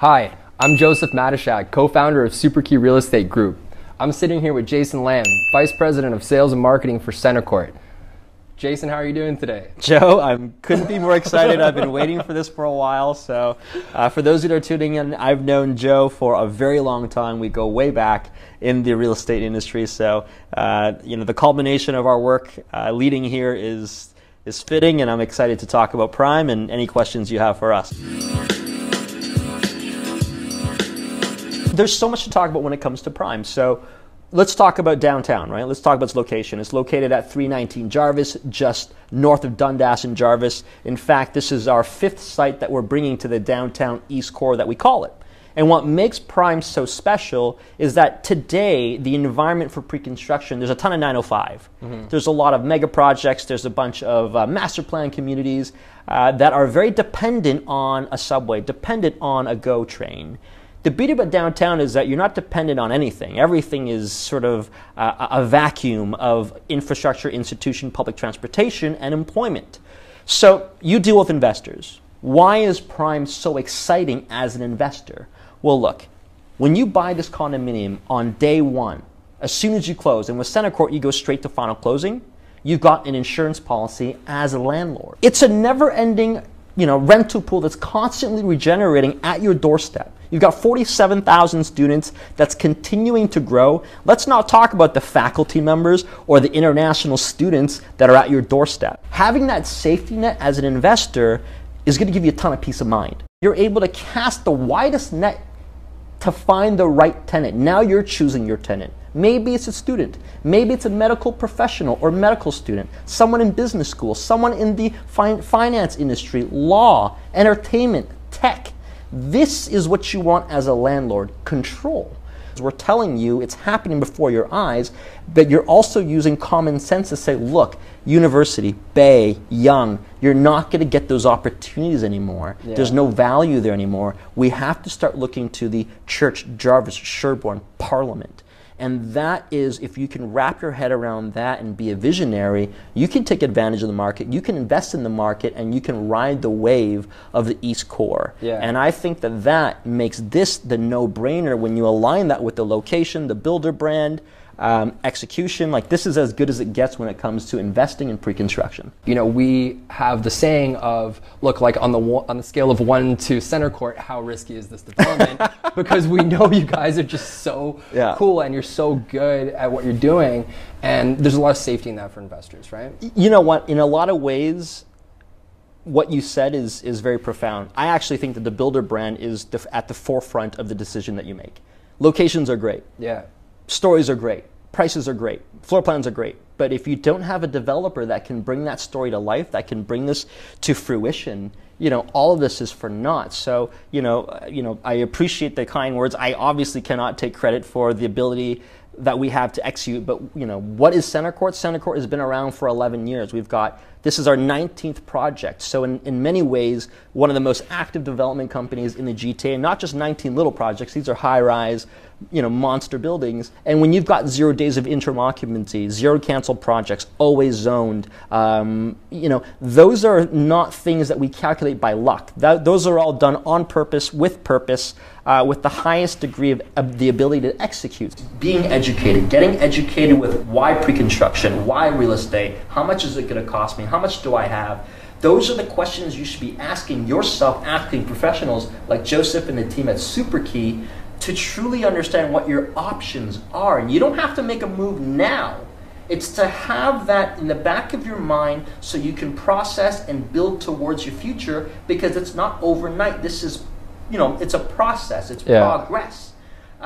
Hi, I'm Joseph Matysiak, co-founder of Superkey Real Estate Group. I'm sitting here with Jason Lam, Vice President of Sales and Marketing for CentreCourt. Jason, how are you doing today? Joe, I couldn't be more excited. I've been waiting for this for a while. So, uh, for those that are tuning in, I've known Joe for a very long time. We go way back in the real estate industry. So, uh, you know, the culmination of our work uh, leading here is is fitting, and I'm excited to talk about Prime and any questions you have for us. There's so much to talk about when it comes to Prime. So let's talk about downtown, right? Let's talk about its location. It's located at 319 Jarvis, just north of Dundas and Jarvis. In fact, this is our fifth site that we're bringing to the downtown East Core that we call it. And what makes Prime so special is that today, the environment for pre construction, there's a ton of 905. Mm-hmm. There's a lot of mega projects, there's a bunch of uh, master plan communities uh, that are very dependent on a subway, dependent on a GO train. The beauty about downtown is that you're not dependent on anything. Everything is sort of a vacuum of infrastructure, institution, public transportation, and employment. So you deal with investors. Why is Prime so exciting as an investor? Well, look, when you buy this condominium on day one, as soon as you close, and with CentreCourt, you go straight to final closing, you've got an insurance policy as a landlord. It's a never ending you know, rental pool that's constantly regenerating at your doorstep. You've got 47,000 students that's continuing to grow. Let's not talk about the faculty members or the international students that are at your doorstep. Having that safety net as an investor is going to give you a ton of peace of mind. You're able to cast the widest net to find the right tenant. Now you're choosing your tenant. Maybe it's a student. Maybe it's a medical professional or medical student, someone in business school, someone in the fin- finance industry, law, entertainment, tech. This is what you want as a landlord control. We're telling you it's happening before your eyes, but you're also using common sense to say, look, university, Bay, Yonge, you're not going to get those opportunities anymore. Yeah. There's no value there anymore. We have to start looking to the church, Jarvis, Sherbourne, Parliament. And that is, if you can wrap your head around that and be a visionary, you can take advantage of the market, you can invest in the market, and you can ride the wave of the East Core. Yeah. And I think that that makes this the no brainer when you align that with the location, the builder brand, um, execution. Like this is as good as it gets when it comes to investing in pre-construction. You know, we have the saying of, look, like on the on the scale of one to CentreCourt, how risky is this development? because we know you guys are just so yeah. cool and you're so good at what you're doing, and there's a lot of safety in that for investors, right? You know what? In a lot of ways. What you said is, is very profound. I actually think that the builder brand is the, at the forefront of the decision that you make. Locations are great. Yeah stories are great, prices are great, floor plans are great. But if you don't have a developer that can bring that story to life, that can bring this to fruition, you know, all of this is for naught. So, you know, uh, you know, I appreciate the kind words. I obviously cannot take credit for the ability that we have to execute. But you know, what is CentreCourt? Center Court has been around for 11 years. We've got this is our 19th project. So in, in many ways, one of the most active development companies in the GTA. Not just 19 little projects; these are high-rise, you know, monster buildings. And when you've got zero days of interim occupancy, zero canceled projects, always zoned, um, you know, those are not things that we calculate by luck. That, those are all done on purpose, with purpose, uh, with the highest degree of, of the ability to execute. Being educated, getting educated with why pre-construction, why real estate, how much is it going to cost me, how much do I have? Those are the questions you should be asking yourself, asking professionals like Joseph and the team at Superkey to truly understand what your options are. And you don't have to make a move now. It's to have that in the back of your mind so you can process and build towards your future because it's not overnight. This is, you know, it's a process, it's yeah. progress.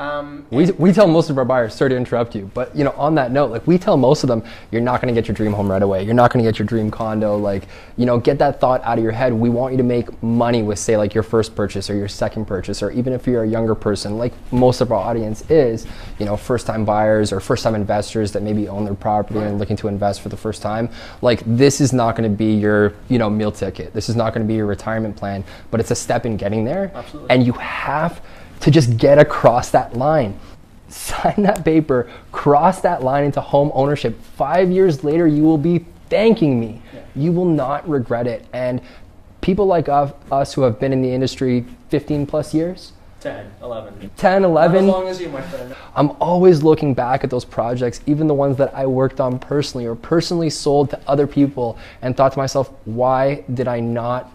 Um, we, we tell most of our buyers, sorry to interrupt you, but you know, on that note, like we tell most of them, you're not going to get your dream home right away. You're not going to get your dream condo. Like, you know, get that thought out of your head. We want you to make money with, say, like your first purchase or your second purchase, or even if you're a younger person, like most of our audience is, you know, first-time buyers or first-time investors that maybe own their property and looking to invest for the first time. Like, this is not going to be your, you know, meal ticket. This is not going to be your retirement plan, but it's a step in getting there. Absolutely. And you have to just get across that line. Sign that paper, cross that line into home ownership. Five years later, you will be thanking me. Yeah. You will not regret it. And people like us who have been in the industry 15 plus years, 10, 11. 10, Not 11. as long as you, my friend. I'm always looking back at those projects, even the ones that I worked on personally or personally sold to other people, and thought to myself, why did I not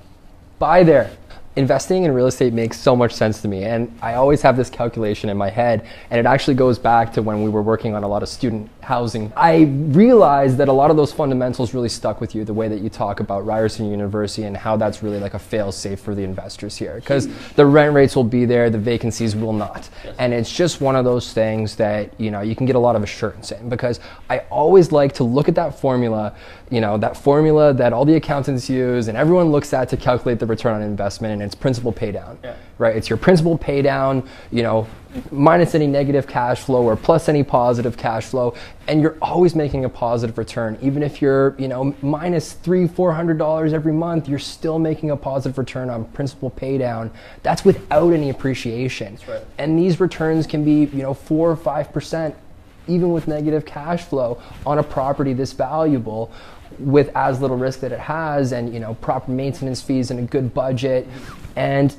buy there? Investing in real estate makes so much sense to me, and I always have this calculation in my head, and it actually goes back to when we were working on a lot of student housing. I realized that a lot of those fundamentals really stuck with you, the way that you talk about Ryerson University and how that's really like a fail safe for the investors here, because the rent rates will be there, the vacancies will not, and it's just one of those things that you know you can get a lot of assurance in. Because I always like to look at that formula, you know, that formula that all the accountants use and everyone looks at to calculate the return on investment, and it's principal pay down, Yeah. Right? It's your principal pay down, you know, minus any negative cash flow or plus any positive cash flow, and you're always making a positive return. Even if you're, you know, minus three, four hundred dollars every month, you're still making a positive return on principal pay down. That's without any appreciation. right. And these returns can be, you know, four or five percent, even with negative cash flow on a property this valuable with as little risk that it has and you know proper maintenance fees and a good budget and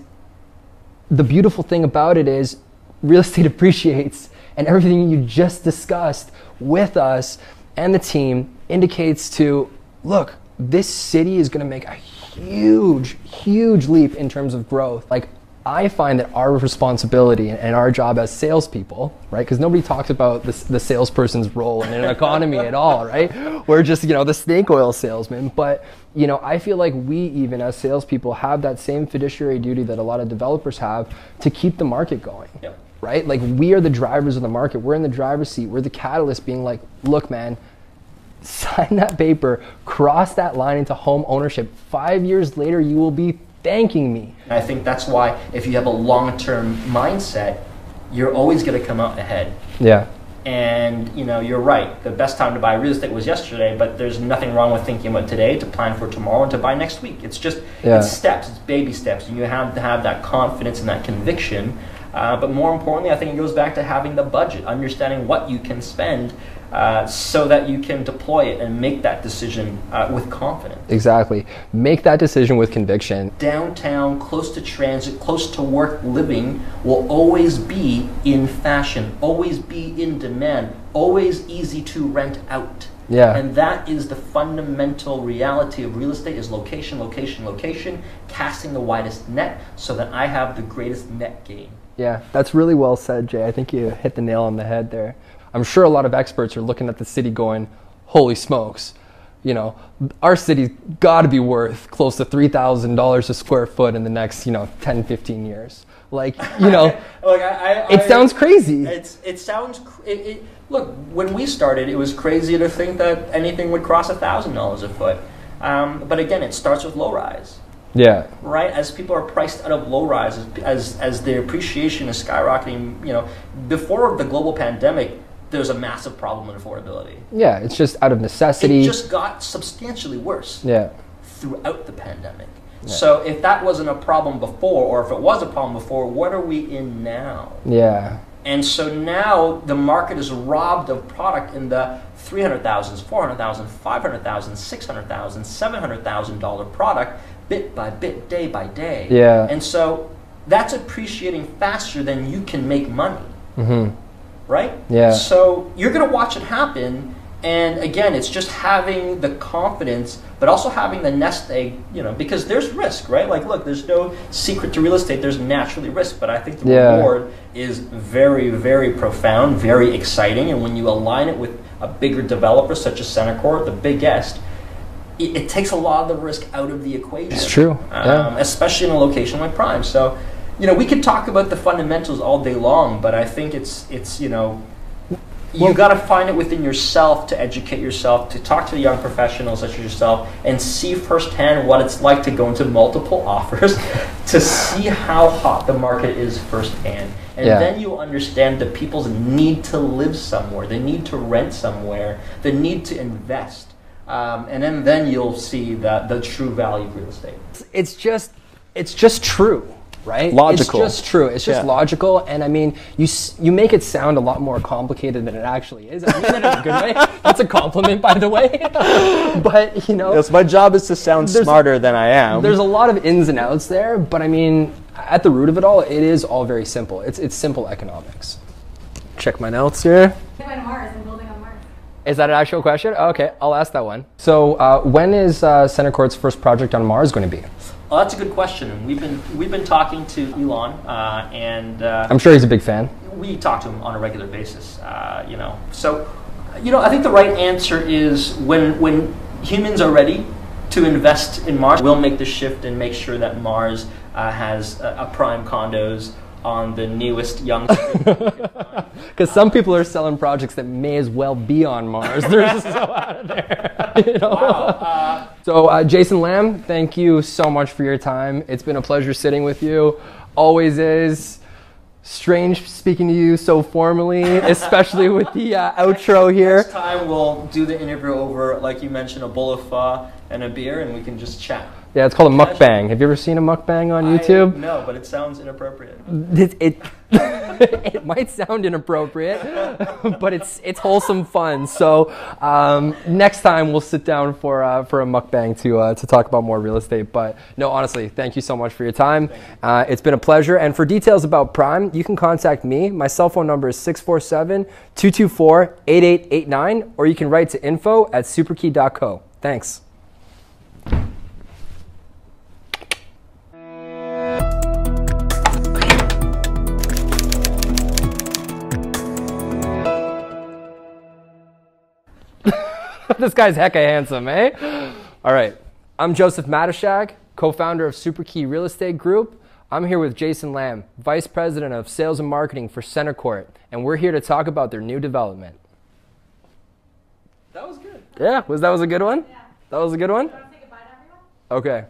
the beautiful thing about it is real estate appreciates and everything you just discussed with us and the team indicates to look this city is going to make a huge huge leap in terms of growth. Like I find that our responsibility and our job as salespeople, right? Because nobody talks about the, the salesperson's role in an economy at all, right? We're just, you know, the snake oil salesman. But, you know, I feel like we, even as salespeople, have that same fiduciary duty that a lot of developers have to keep the market going, Yep. right? Like, we are the drivers of the market. We're in the driver's seat. We're the catalyst being like, look, man, sign that paper, cross that line into home ownership. Five years later, you will be thanking me. I think that's why if you have a long-term mindset, you're always going to come out ahead. Yeah. And you know, you're right. The best time to buy real estate was yesterday, but there's nothing wrong with thinking about today to plan for tomorrow and to buy next week. It's just Yeah. it's steps, it's baby steps, and you have to have that confidence and that conviction. Uh, but more importantly, I think it goes back to having the budget, understanding what you can spend, uh, so that you can deploy it and make that decision uh, with confidence. Exactly. Make that decision with conviction. downtown, close to transit, close to work living will always be in fashion, always be in demand, always easy to rent out. Yeah. And that is the fundamental reality of real estate is location, location, location, casting the widest net so that I have the greatest net gain. Yeah, that's really well said, Jay. I think you hit the nail on the head there. I'm sure a lot of experts are looking at the city going, holy smokes, you know, our city's got to be worth close to $3,000 a square foot in the next, you know, 10, 15 years. Like, you know, Like I, I, it I- sounds crazy. It's it sounds it, it, look when we started, it was crazy to think that anything would cross a thousand dollars a foot. Um, but again, it starts with low rise, Yeah, right? As people are priced out of low rise, as as, as the appreciation is skyrocketing. You know, before the global pandemic, there's a massive problem in affordability. yeah, it's just out of necessity. It just got substantially worse yeah, throughout the pandemic. So if that wasn't a problem before, or if it was a problem before, what are we in now? yeah, And so now the market is robbed of product in the 300,000, 400,000, 500,000, 600,000, 700,000 dollar product bit by bit, day by day. Yeah. And so that's appreciating faster than you can make money. Mm-hmm. Right? Yeah. So you're going to watch it happen and again, it's just having the confidence, but also having the nest egg, you know, because there's risk, right? Like, look, there's no secret to real estate. There's naturally risk, but I think the Yeah. reward is very, very profound, very exciting. And when you align it with a bigger developer such as CentreCourt, the biggest, it, it takes a lot of the risk out of the equation. It's true, um, yeah. especially in a location like Prime. So, you know, we could talk about the fundamentals all day long, but I think it's it's you know. You got to find it within yourself to educate yourself, to talk to young professionals such as yourself, and see firsthand what it's like to go into multiple offers, to see how hot the market is firsthand. And Yeah. then you understand that people's need to live somewhere, they need to rent somewhere, they need to invest. Um, and then, then you'll see that the true value of real estate. it's just it's just true right Logical. it's just true it's just Yeah. logical and i mean you you make it sound a lot more complicated than it actually is i mean that in a good way that's a compliment by the way but you know my job is to sound smarter than I am. there's a lot of ins and outs there but i mean at the root of it all, it is all very simple. It's it's simple economics. Check my notes here. Going to Mars and building on Mars. Is that an actual question? Okay, I'll ask that one. So, uh, when is uh, CentreCourt's first project on Mars going to be? Well, that's a good question. We've been we've been talking to Elon, uh, and uh, I'm sure he's a big fan. we talk to him on a regular basis. Uh, you know, so you know, I think the right answer is when when humans are ready to invest in Mars, we'll make the shift and make sure that Mars uh, has a, a prime condos on the newest Yonge. Because some people are selling projects that may as well be on Mars. They're just so out of there. you know? Uh, So, uh, Jason Lam, thank you so much for your time. It's been a pleasure sitting with you. Always is. Strange speaking to you so formally, especially with the uh, outro here. Next time we'll do the interview over, like you mentioned, a bowl of pho and a beer, and we can just chat. Yeah, it's called a mukbang. Have you ever seen a mukbang on YouTube? No, but it sounds inappropriate. It, it, it might sound inappropriate, but it's it's wholesome fun. So um, next time we'll sit down for uh, for a mukbang to uh, to talk about more real estate. But no, honestly, thank you so much for your time. Uh, it's been a pleasure. And for details about Prime, you can contact me. My cell phone number is 647-224-8889, or you can write to info at superkey.co. Thanks. this guy's hecka handsome, eh? All right. I'm Joseph Matysiak, co founder of Superkey Real Estate Group. I'm here with Jason Lam, Vice President of Sales and Marketing for CentreCourt, and we're here to talk about their new development. That was good. Yeah, was that was a good one? Yeah. That was a good one? Do you want to say goodbye to everyone? Okay.